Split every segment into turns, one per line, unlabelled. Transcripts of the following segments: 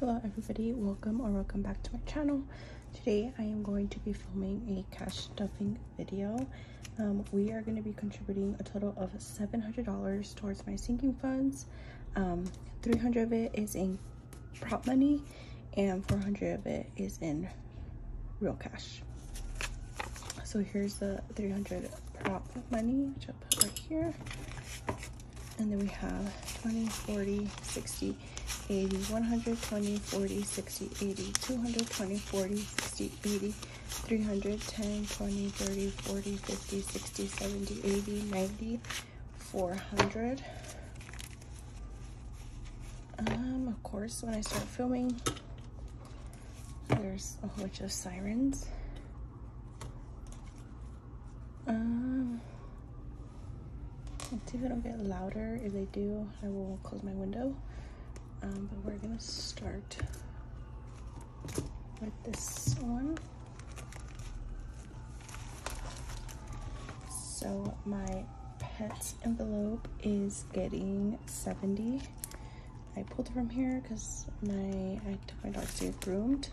hello everybody. Welcome or welcome back to my channel. Today i am going to be filming a cash stuffing video. Um, we are going to be contributing a total of 700 dollars towards my sinking funds. Um, 300 of it is in prop money and 400 of it is in real cash. So here's the 300 prop money which i'll put right here. And then we have 20 40 60 80 120 40 60 80 220 40 60 80 300 10 20 30 40 50 60 70 80 90 400 um of course when i start filming there's a whole bunch of sirens. Um let's see if it'll get louder if they do i will close my window um, but we're gonna start with this one. So my pets envelope is getting 70. I pulled it from here because my I took my dogs to get groomed.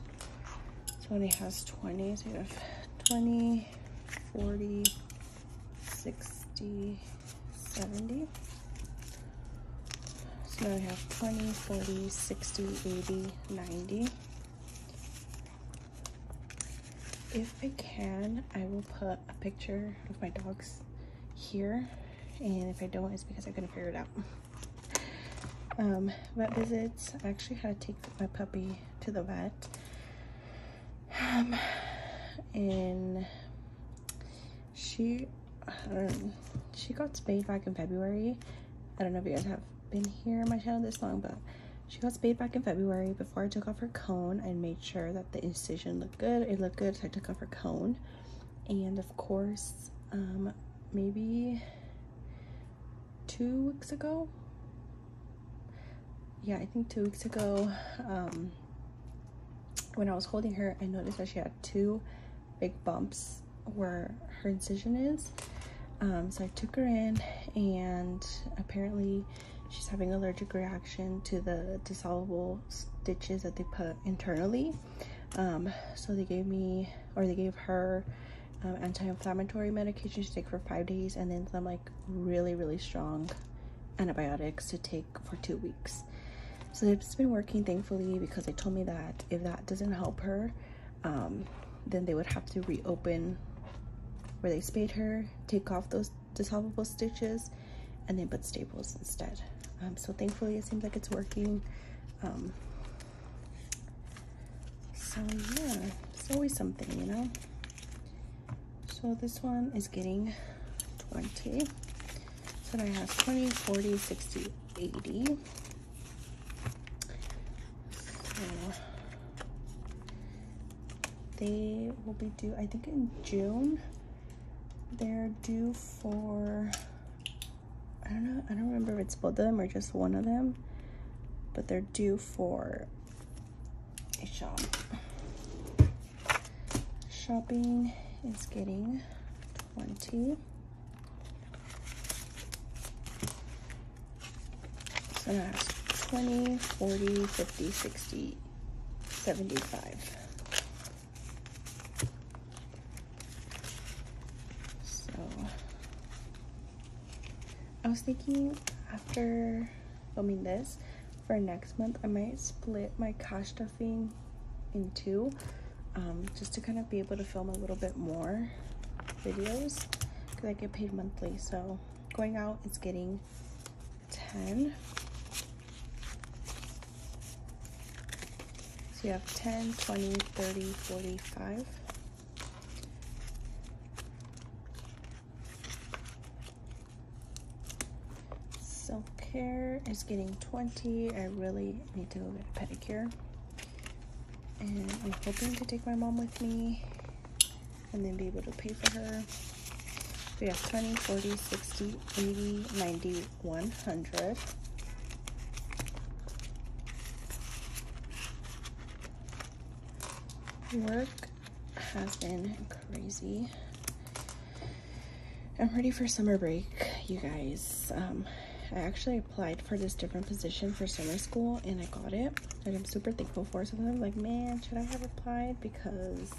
So only has 20. So you have 20, 40, 60, 70. So I have 20, 40, 60, 80, 90. If I can, I will put a picture of my dogs here. And if I don't, it's because I couldn't figure it out. Um, vet visits. I actually had to take my puppy to the vet. Um, and she, um, she got spayed back in February. I don't know if you guys have been here my channel this long, but she got spayed back in February. Before I took off her cone, I made sure that the incision looked good. It looked good, so I took off her cone. And of course, um, maybe two weeks ago, yeah, I think two weeks ago, um, when I was holding her, I noticed that she had two big bumps where her incision is. Um, so I took her in and apparently she's having allergic reaction to the dissolvable stitches that they put internally. Um, so they gave me or they gave her um, anti-inflammatory medication to take for five days and then some like really really strong antibiotics to take for two weeks. So it's been working thankfully because they told me that if that doesn't help her um, then they would have to reopen where they spayed her take off those dissolvable stitches and then put staples instead um, so thankfully it seems like it's working. Um, so yeah, it's always something, you know? So this one is getting 20. So I have 20, 40, 60, 80. So they will be due, I think in June. They're due for I don't know, I don't remember if it's both of them or just one of them, but they're due for a shop. Shopping is getting 20. So now 20, 40, 50, 60, 75. I was thinking after filming this for next month, I might split my cash stuffing in two um, just to kind of be able to film a little bit more videos because I get paid monthly. So going out is getting 10. So you have 10, 20, 30, 45. Hair is getting 20. I really need to go get a pedicure. And I'm hoping to take my mom with me and then be able to pay for her. We have 20, 40, 60, 80, 90, 100. Work has been crazy. I'm ready for summer break, you guys. Um, I actually applied for this different position for summer school and I got it. And I'm super thankful for it. So I'm like, man, should I have applied? Because,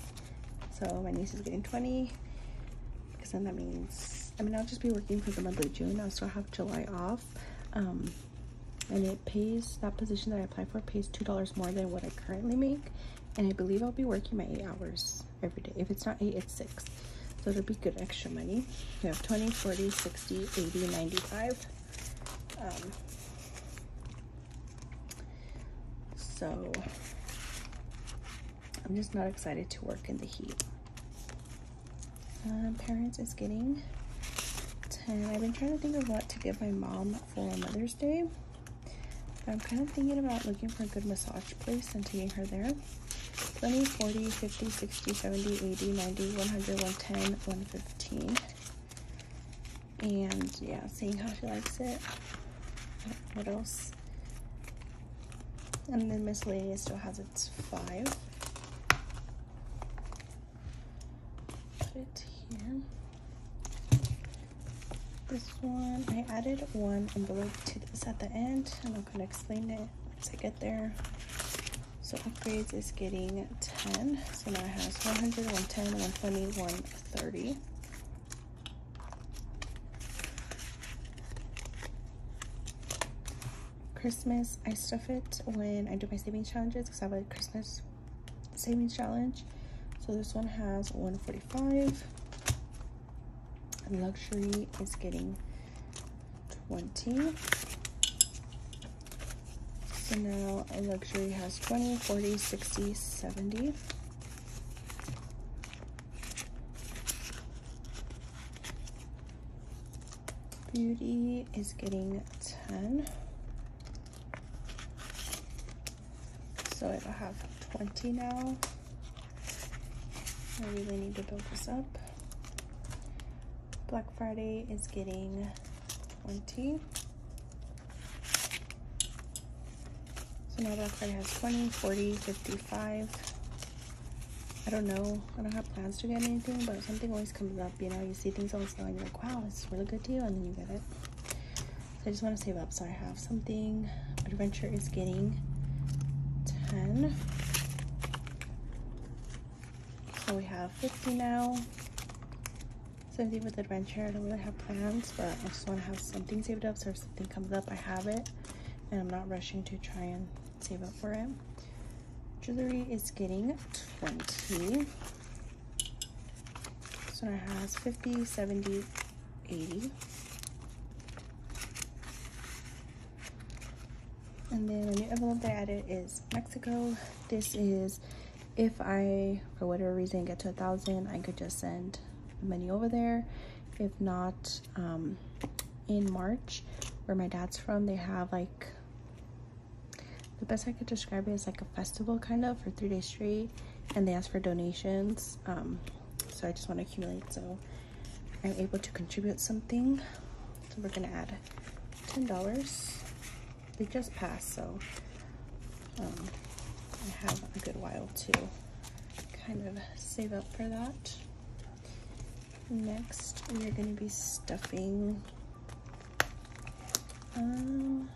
so my niece is getting 20. Because then that means, I mean, I'll just be working for the month of June. I'll still have July off. Um, and it pays, that position that I applied for pays $2 more than what I currently make. And I believe I'll be working my eight hours every day. If it's not eight, it's six. So it'll be good extra money. We have 20, 40, 60, 80, 95. Um, so I'm just not excited to work in the heat. Um, parents is getting 10. I've been trying to think of what to give my mom for Mother's Day. I'm kind of thinking about looking for a good massage place and taking her there. 20, 40, 50, 60, 70, 80, 90, 100, 110, 115. And yeah, seeing how she likes it. What else? And then miscellaneous still has its five. Put it here. This one, I added one envelope to this at the end, and I'm gonna explain it once I get there. So upgrades is getting 10. So now it has 100, 110, 120, 130. Christmas, I stuff it when I do my savings challenges because I have a Christmas savings challenge. So this one has 145. Luxury is getting 20. So now luxury has 20, 40, 60, 70. Beauty is getting 10. So it'll have 20 now. I really need to build this up. Black Friday is getting 20. So now Black Friday has 20, 40, 55. I don't know. I don't have plans to get anything, but something always comes up. You know, you see things on sale and you're like, wow, it's really good deal, and then you get it. So I just want to save up. So I have something. Adventure is getting 10. So we have 50 now. 70 with Adventure. I don't really have plans, but I just want to have something saved up so if something comes up, I have it. And I'm not rushing to try and save up for it. Jewelry is getting 20. So it has 50, 70, 80. And then a new envelope that I added is Mexico. This is if I, for whatever reason, get to a thousand, I could just send money over there. If not, um, in March, where my dad's from, they have like the best I could describe it is like a festival kind of for three days straight and they ask for donations um, so I just want to accumulate so I'm able to contribute something so we're gonna add ten dollars they just passed so um, I have a good while to kind of save up for that next we are going to be stuffing um,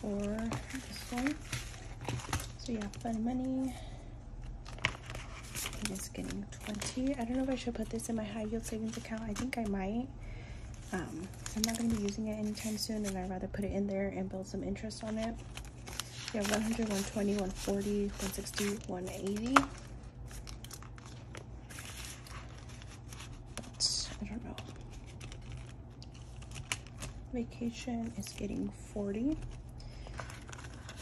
for this one so yeah, fun money. I'm just getting 20. I don't know if I should put this in my high yield savings account. I think I might. Um, I'm not going to be using it anytime soon, and I'd rather put it in there and build some interest on it. Have 100, 120, 140, 160, 180. But I don't know. Vacation is getting 40.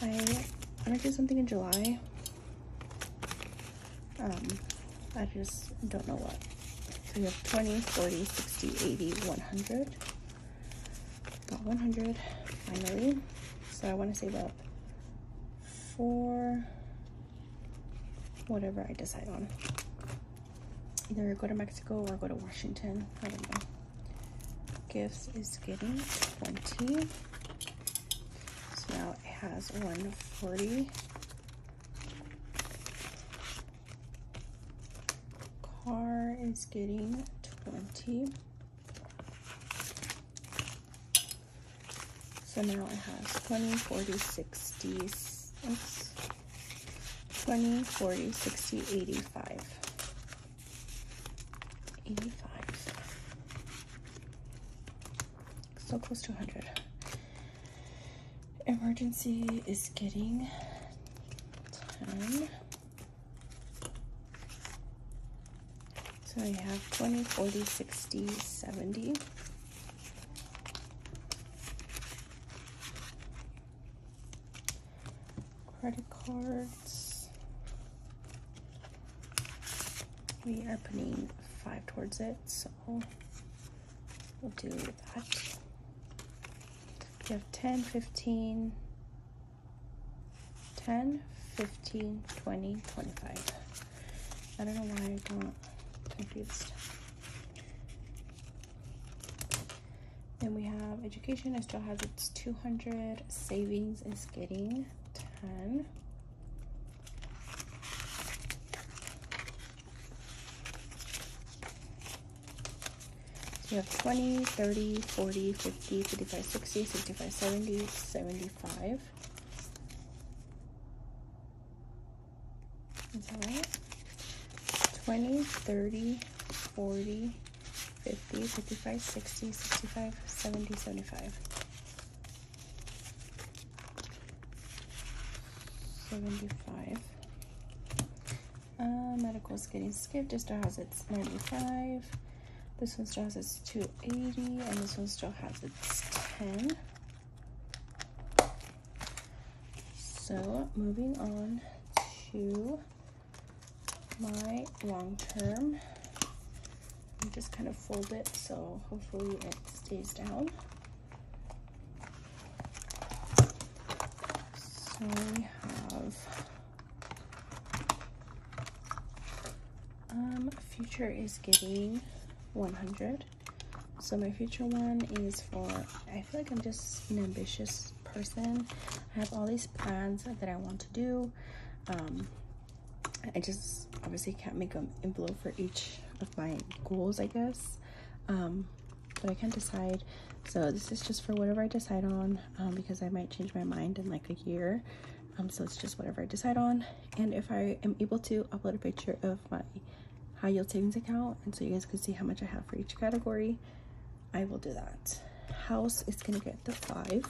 I I'm gonna do something in July. Um, I just don't know what. We have 20, 40, 60, 80, 100. Got 100 finally. So I want to save up for whatever I decide on. Either go to Mexico or go to Washington. I don't know. Gifts is getting 20 So now it has 140 car is getting 20 So now it has 20, 40, 60, oops, 20, 40, 60, 85. 85. So close to 100. Emergency is getting 10. So I have 20, 40, 60, 70. Credit cards. We are putting five towards it, so we'll do that. We have 10, 15, 10, 15, 20, 25. I don't know why I got confused. Then we have education, it still has its 200. Savings is getting 10. you have 20, 30, 40, 50, 55, 60, 65, 70, 75. Is that right? 20, 30, 40, 50, 55, 60, 65, 70, 75. 75. Uh, medical is getting skipped. It still has its 95. This one still has its 280 and this one still has its 10. So moving on to my long term. I just kind of fold it so hopefully it stays down. So we have um future is getting 100 so my future one is for i feel like i'm just an ambitious person i have all these plans that i want to do um i just obviously can't make an envelope for each of my goals i guess. Um but i can't decide. So this is just for whatever i decide on um, because i might change my mind in like a year. Um so it's just whatever i decide on. And if i am able to upload a picture of my high yield savings account and so you guys can see how much I have for each category I will do that. House is gonna get the five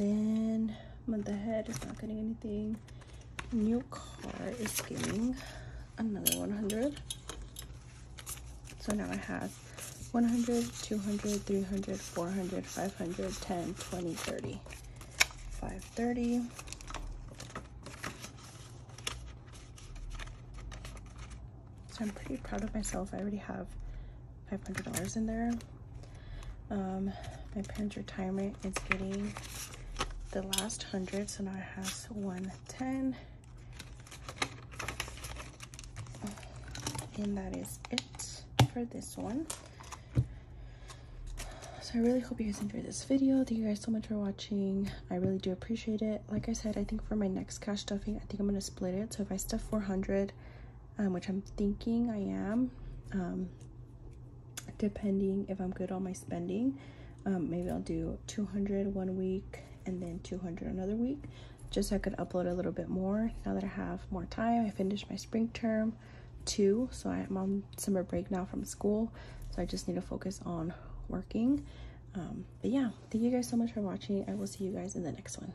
then month ahead is not getting anything new car is getting another 100 so now I have 100, 200, 300, 400, 500, 10, 20, 30. 530. So I'm pretty proud of myself. I already have $500 in there. Um, my parents' retirement is getting the last 100, so now it has 110. And that is it for this one. So I really hope you guys enjoyed this video. Thank you guys so much for watching. I really do appreciate it. Like I said, I think for my next cash stuffing, I think I'm going to split it. So if I stuff 400, um, which I'm thinking I am, um, depending if I'm good on my spending, um, maybe I'll do 200 one week and then 200 another week just so I could upload a little bit more now that I have more time. I finished my spring term too, so I'm on summer break now from school. So I just need to focus on working um, but yeah thank you guys so much for watching i will see you guys in the next one